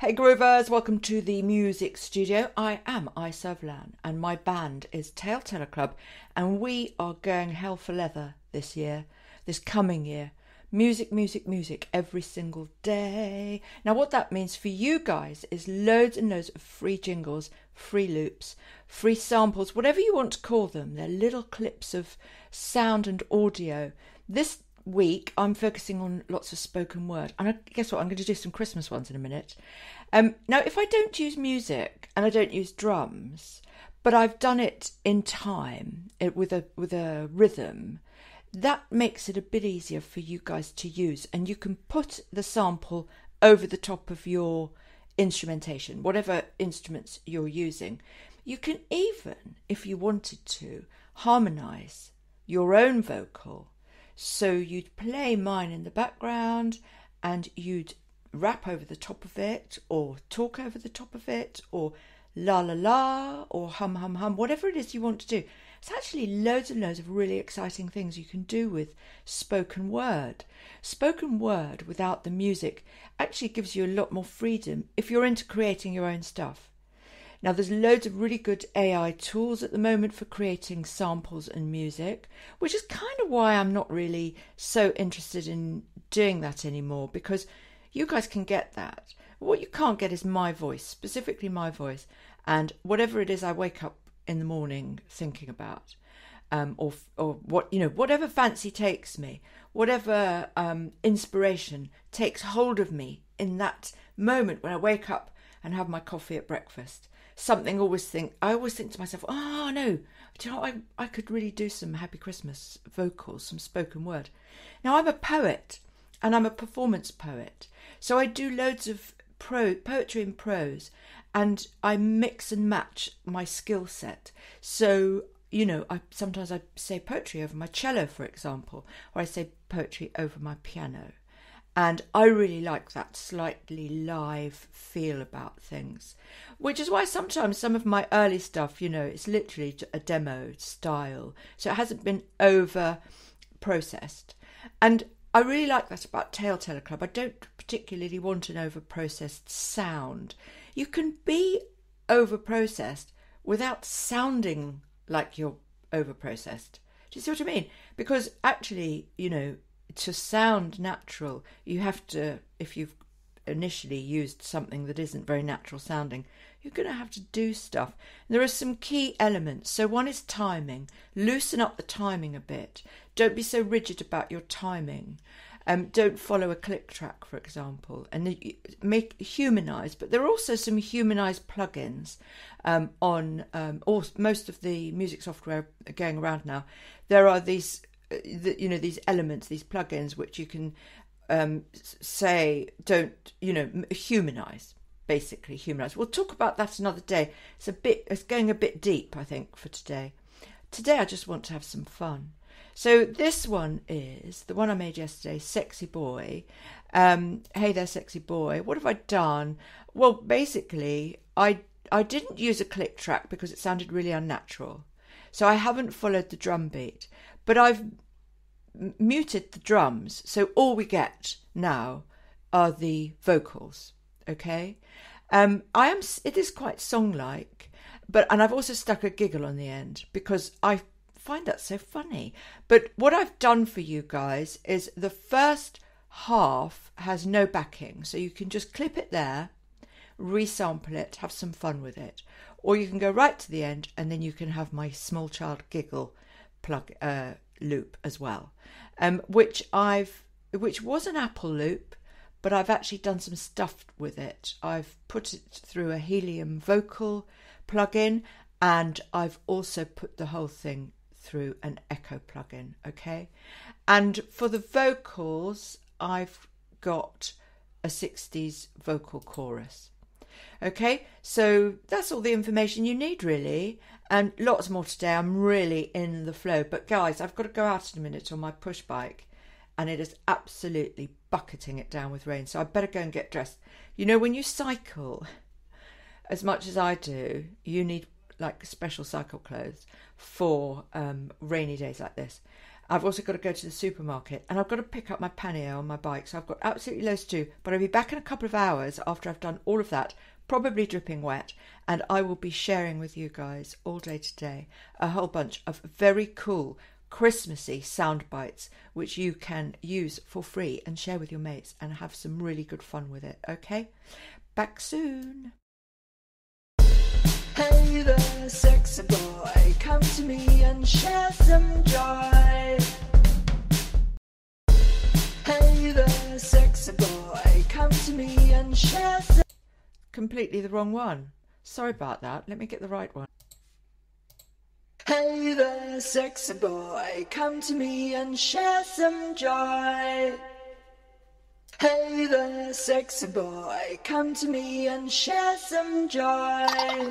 Hey Groovers, welcome to the music studio. I am iServalan and my band is Tale Teller Club and we are going hell for leather this year, this coming year. Music, music, music every single day. Now, what that means for you guys is loads and loads of free jingles, free loops, free samples, whatever you want to call them. They're little clips of sound and audio. This week, I'm focusing on lots of spoken word. And I, guess what? I'm going to do some Christmas ones in a minute. Um, now, if I don't use music and I don't use drums, but I've done it in time it, with a with a rhythm, that makes it a bit easier for you guys to use, and you can put the sample over the top of your instrumentation, whatever instruments you're using. You can even, if you wanted to, harmonize your own vocal so you'd play mine in the background and you'd rap over the top of it or talk over the top of it or la la la or hum hum hum, whatever it is you want to do. It's actually loads and loads of really exciting things you can do with spoken word. Spoken word without the music actually gives you a lot more freedom if you're into creating your own stuff. Now, there's loads of really good AI tools at the moment for creating samples and music, which is kind of why I'm not really so interested in doing that anymore because you guys can get that. What you can't get is my voice, specifically my voice, and whatever it is I wake up in the morning thinking about. Um, or or what you know, whatever fancy takes me, whatever um, inspiration takes hold of me in that moment when I wake up and have my coffee at breakfast something always think I always think to myself, oh no, do you know I I could really do some Happy Christmas vocals, some spoken word. Now I'm a poet and I'm a performance poet, so I do loads of pro poetry and prose, and I mix and match my skill set. So you know, I sometimes I say poetry over my cello, for example, or I say poetry over my piano. And I really like that slightly live feel about things, which is why sometimes some of my early stuff, you know, it's literally a demo style. So it hasn't been over processed. And I really like that about Tale Teller Club. I don't particularly want an over processed sound. You can be over processed without sounding like you're over processed. Do you see what I mean? Because actually, you know, to sound natural, you have to, if you've initially used something that isn't very natural sounding, you're going to have to do stuff. There are some key elements. So, one is timing. Loosen up the timing a bit. Don't be so rigid about your timing. Um, don't follow a click track, for example, and make humanize. But there are also some humanized plugins um, on um, all, most of the music software going around now. There are these the, you know these elements, these plugins, which you can um, say don't you know humanize basically humanize. We'll talk about that another day. It's a bit it's going a bit deep, I think, for today. Today I just want to have some fun. So this one is the one I made yesterday, Sexy Boy. Um, hey there, sexy boy. What have I done? Well, basically, I I didn't use a click track because it sounded really unnatural. So I haven't followed the drum beat. But I've muted the drums, so all we get now are the vocals. Okay, um, I am. It is quite song-like, but and I've also stuck a giggle on the end because I find that so funny. But what I've done for you guys is the first half has no backing, so you can just clip it there, resample it, have some fun with it, or you can go right to the end and then you can have my small child giggle plug uh, loop as well, um, which I've which was an Apple loop, but I've actually done some stuff with it. I've put it through a Helium vocal plugin, and I've also put the whole thing through an Echo plugin. Okay, and for the vocals, I've got a 60s vocal chorus. Okay, so that's all the information you need, really, and lots more today. I'm really in the flow. But guys, I've got to go out in a minute on my push bike, and it is absolutely bucketing it down with rain. So I better go and get dressed. You know, when you cycle, as much as I do, you need like special cycle clothes for um, rainy days like this. I've also got to go to the supermarket and I've got to pick up my pannier on my bike. So I've got absolutely loads to do. But I'll be back in a couple of hours after I've done all of that, probably dripping wet. And I will be sharing with you guys all day today a whole bunch of very cool Christmassy sound bites which you can use for free and share with your mates and have some really good fun with it. Okay? Back soon. Hey there, sexy boy, come to me and share some joy. To me and share some. Completely the wrong one. Sorry about that. Let me get the right one. Hey there, sexy boy, come to me and share some joy. Hey there, sexy boy, come to me and share some joy.